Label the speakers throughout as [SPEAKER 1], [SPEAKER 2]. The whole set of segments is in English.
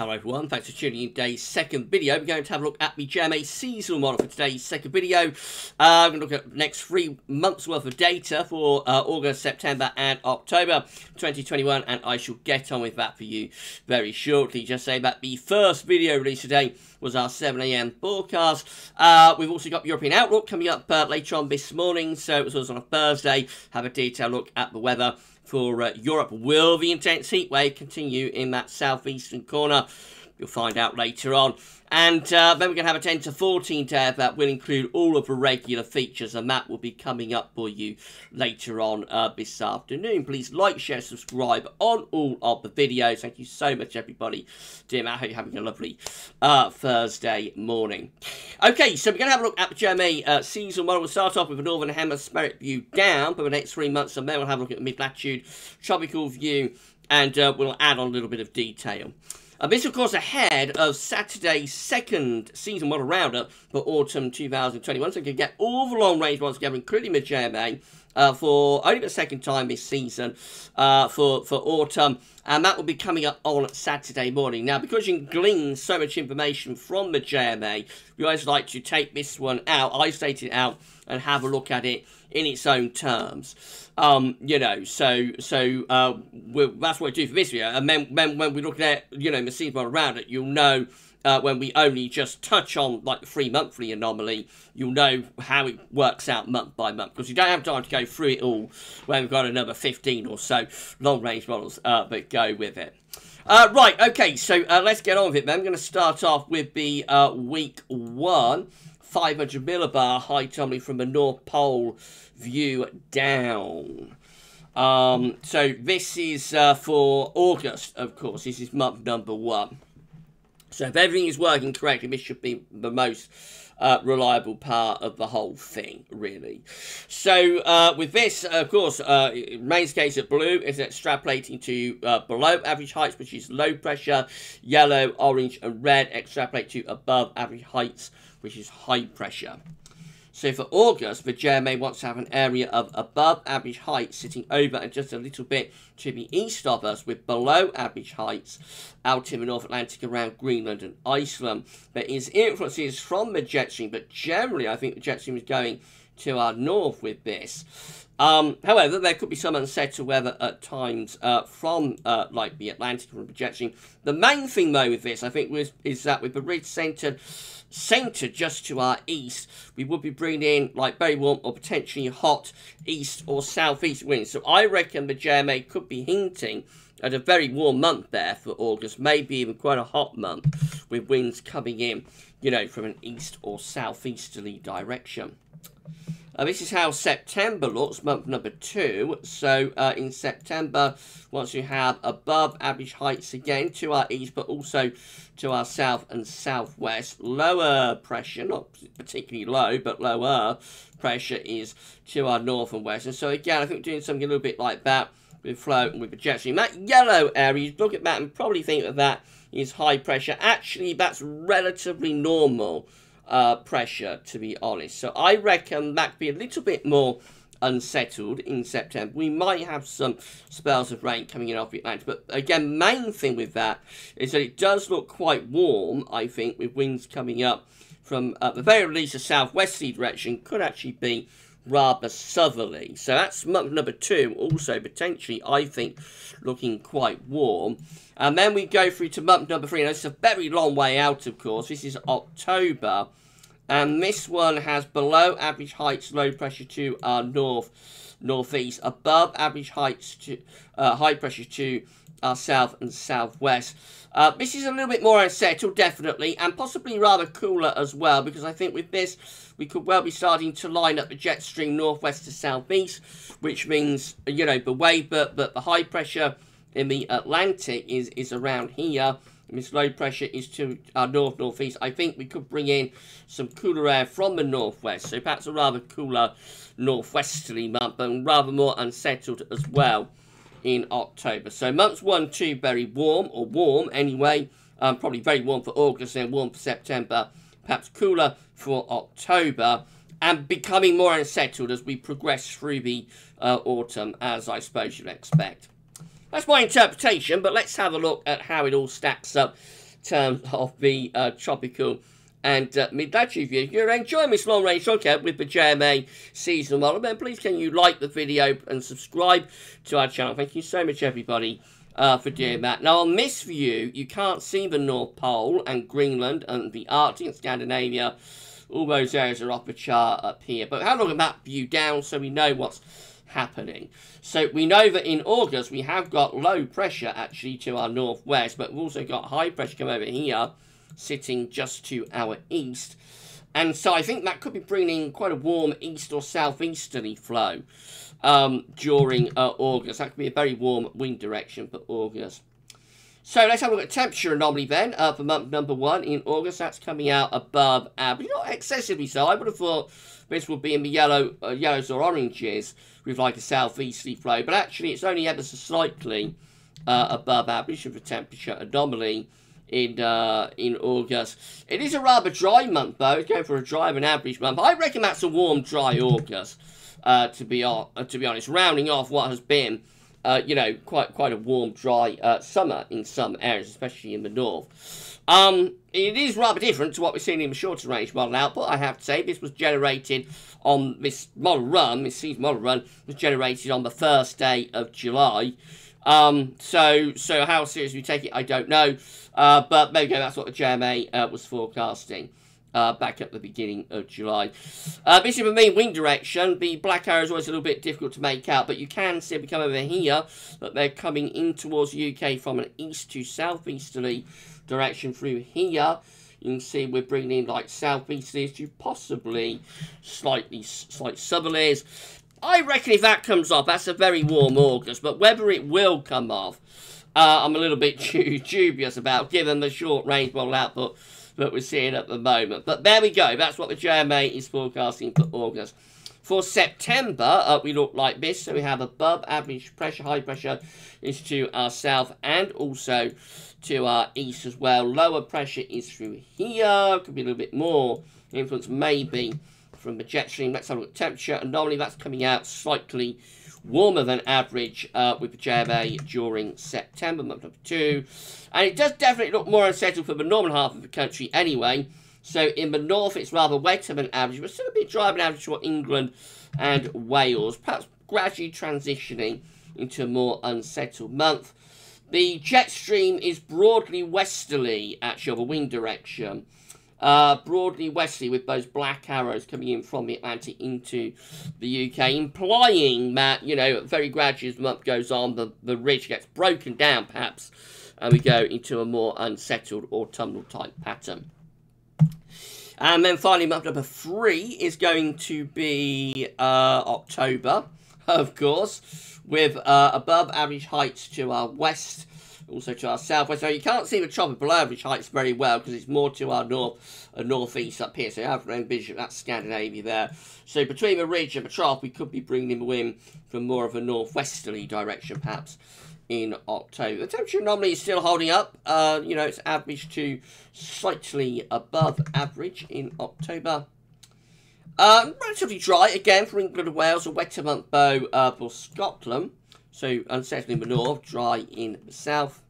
[SPEAKER 1] Hello everyone, thanks for tuning in today's second video. We're going to have a look at the JMA seasonal model for today's second video. Uh, we're going to look at next three months worth of data for uh, August, September and October 2021 and I shall get on with that for you very shortly. Just say that the first video released today was our 7am forecast. Uh, we've also got European Outlook coming up uh, later on this morning, so it was on a Thursday. Have a detailed look at the weather for uh, Europe. Will the intense heat wave continue in that southeastern corner? You'll find out later on. And uh, then we're going to have a 10 to 14 tab that will include all of the regular features, and that will be coming up for you later on uh, this afternoon. Please like, share, subscribe on all of the videos. Thank you so much, everybody. Dear Matt, I hope you're having a lovely uh, Thursday morning. Okay, so we're going to have a look at the JMA uh, season one. We'll start off with a Northern Hemispheric view down for the next three months, and then we'll have a look at the mid-latitude tropical view, and uh, we'll add on a little bit of detail. Uh, this, of course, ahead of Saturday's second season model roundup for autumn 2021. So you can get all the long range ones together, including the JMA, uh, for only the second time this season uh, for, for autumn. And that will be coming up on Saturday morning. Now, because you can glean so much information from the JMA, we always like to take this one out, isolate it out, and have a look at it in its own terms. Um, you know, so so uh, that's what we do for this video. And then when, when we look at, you know, the season around it, you'll know uh, when we only just touch on like the three monthly anomaly, you'll know how it works out month by month because you don't have time to go through it all when we've got another 15 or so long range models uh, that go with it. Uh, right, okay, so uh, let's get on with it then. I'm going to start off with the uh, week one 500 millibar high only from the North Pole view down. Um, so this is uh, for August, of course. This is month number one. So if everything is working correctly, this should be the most uh, reliable part of the whole thing, really. So uh, with this, of course, uh, main case of blue is extrapolating to uh, below average heights, which is low pressure. Yellow, orange, and red extrapolate to above average heights, which is high pressure. So for August, the JMA wants to have an area of above average height sitting over and just a little bit to the east of us with below average heights out in the North Atlantic around Greenland and Iceland. There is influences from the jet stream, but generally I think the jet stream is going to our north with this. Um, however, there could be some unsettled weather at times uh, from uh, like the Atlantic from stream. The main thing though with this, I think, was is that with the ridge centered centered just to our east, we would be bringing in like very warm or potentially hot east or southeast winds. So I reckon the JMA could be hinting at a very warm month there for August, maybe even quite a hot month with winds coming in, you know, from an east or southeasterly direction. Uh, this is how September looks, month number two. So uh, in September, once you have above average heights again to our east, but also to our south and southwest. Lower pressure, not particularly low, but lower pressure is to our north and west. And so again, I think doing something a little bit like that with flow and with projection. That yellow area, you look at that and probably think that that is high pressure. Actually, that's relatively normal uh, pressure, to be honest. So I reckon that be a little bit more unsettled in September. We might have some spells of rain coming in off the Atlantic. But again, main thing with that is that it does look quite warm, I think, with winds coming up from uh, the very least a southwesterly direction. Could actually be rather southerly. So that's number two, also potentially, I think, looking quite warm. And then we go through to month number three. Now, it's a very long way out, of course. This is October. And this one has below average heights, low pressure to our north, northeast, above average heights to uh, high pressure to our south and southwest. Uh, this is a little bit more unsettled, definitely, and possibly rather cooler as well, because I think with this, we could well be starting to line up the jet stream northwest to southeast, which means, you know, the way, but, but the high pressure in the Atlantic is, is around here, this low pressure is to our north northeast. I think we could bring in some cooler air from the northwest. So perhaps a rather cooler northwesterly month, but rather more unsettled as well in October. So months one, two, very warm, or warm anyway. Um, probably very warm for August and warm for September. Perhaps cooler for October. And becoming more unsettled as we progress through the uh, autumn, as I suppose you'd expect. That's my interpretation, but let's have a look at how it all stacks up in terms of the uh, tropical and uh, mid-latitude view. If you're enjoying this long-range look with the JMA seasonal model, then please can you like the video and subscribe to our channel. Thank you so much, everybody, uh, for doing that. Now, on this view, you can't see the North Pole and Greenland and the Arctic and Scandinavia. All those areas are off the chart up here. But have a look at that view down so we know what's happening. So we know that in August we have got low pressure actually to our northwest, but we've also got high pressure coming over here, sitting just to our east. And so I think that could be bringing quite a warm east or southeasterly flow um, during uh, August. That could be a very warm wind direction for August. So let's have a look at temperature anomaly then uh, for month number one in August. That's coming out above average, not excessively so. I would have thought this would be in the yellow, uh, yellows or oranges with like a southeasterly flow, but actually it's only ever so slightly uh, above average of the temperature anomaly in uh, in August. It is a rather dry month though. It's going for a dry and average month. I reckon that's a warm, dry August. Uh, to be uh, to be honest, rounding off what has been, uh, you know, quite quite a warm, dry uh, summer in some areas, especially in the north. Um, it is rather different to what we're seeing in the shorter range model output. I have to say, this was generated on this model run. This season model run was generated on the first day of July. Um, so, so how seriously we take it, I don't know. Uh, but there we go, that's what the JMA uh, was forecasting. Uh, back at the beginning of July. Uh, is the main wind direction. The black arrow is always a little bit difficult to make out, but you can see if we come over here that they're coming in towards the UK from an east to southeasterly direction through here. You can see we're bringing in like southeasterlies to possibly slightly slight southerlies. I reckon if that comes off, that's a very warm August, but whether it will come off, uh, I'm a little bit too dubious about, given the short range model output that we're seeing at the moment. But there we go. That's what the JMA is forecasting for August. For September, uh, we look like this. So we have above average pressure, high pressure is to our south and also to our east as well. Lower pressure is through here. Could be a little bit more influence maybe from the jet stream. Let's have a look at temperature. And normally that's coming out slightly warmer than average uh, with the JMA during September, month number two. And it does definitely look more unsettled for the northern half of the country anyway. So in the north, it's rather wetter than average, but still a bit drier than average for England and Wales. Perhaps gradually transitioning into a more unsettled month. The jet stream is broadly westerly, actually, of a wind direction uh, broadly westerly with those black arrows coming in from the Atlantic into the UK, implying that, you know, very gradually as the month goes on, the, the ridge gets broken down, perhaps, and we go into a more unsettled autumnal type pattern. And then finally, month number three is going to be uh, October, of course, with uh, above average heights to our west also to our southwest. Now you can't see the tropical average heights very well because it's more to our north and northeast up here. So you have to envision that's Scandinavia there. So between the ridge and the trough, we could be bringing the wind from more of a northwesterly direction, perhaps in October. The temperature anomaly is still holding up. Uh, you know, it's average to slightly above average in October. Uh, relatively dry again for England and Wales, a wetter month though uh, for Scotland. So unsettling in the north, dry in the south.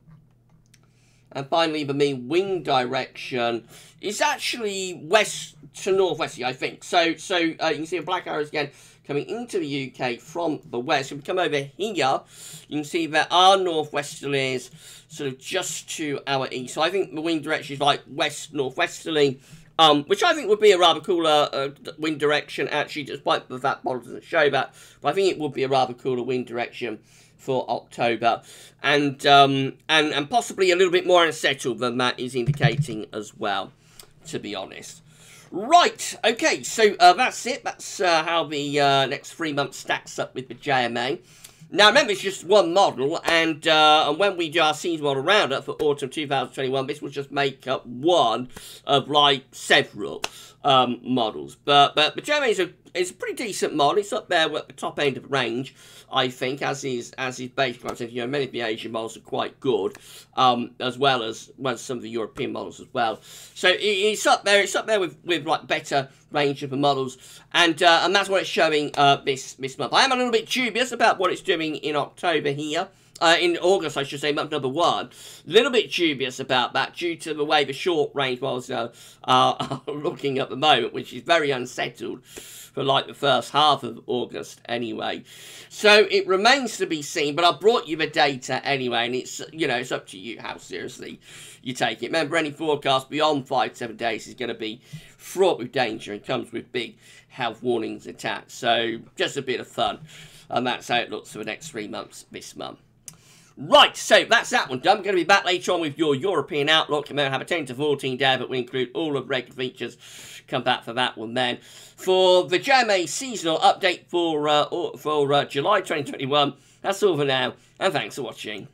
[SPEAKER 1] And finally, the main wind direction is actually west to northwesterly, I think. So, so uh, you can see the black arrows again coming into the UK from the west. If we come over here, you can see there are northwesterlies sort of just to our east. So I think the wind direction is like west northwesterly um, which I think would be a rather cooler uh, wind direction, actually, despite the fact model doesn't show that. But I think it would be a rather cooler wind direction for October, and um, and and possibly a little bit more unsettled than that is indicating as well, to be honest. Right, okay, so uh, that's it. That's uh, how the uh, next three months stacks up with the JMA. Now, remember, it's just one model, and, uh, and when we do our season model roundup for autumn 2021, this will just make up one of, like, several um, models. But, but, but JMA is a, is a pretty decent model. It's up there at the top end of the range. I think, as is as is basically, you know, many of the Asian models are quite good, um, as well as well as some of the European models as well. So it, it's up there. It's up there with with like better range of the models, and uh, and that's what it's showing uh, this this month. I am a little bit dubious about what it's doing in October here. Uh, in August, I should say, month number one. A little bit dubious about that due to the way the short range models uh, are looking at the moment, which is very unsettled for like the first half of August anyway. So it remains to be seen, but I brought you the data anyway, and it's, you know, it's up to you how seriously you take it. Remember, any forecast beyond five seven days is going to be fraught with danger and comes with big health warnings attached. So just a bit of fun. And that's how it looks for the next three months this month. Right, so that's that one done. We're going to be back later on with your European outlook. And then have a 10 to 14 day, but we include all of regular features. Come back for that one then. For the JMA seasonal update for, uh, for uh, July 2021, that's all for now. And thanks for watching.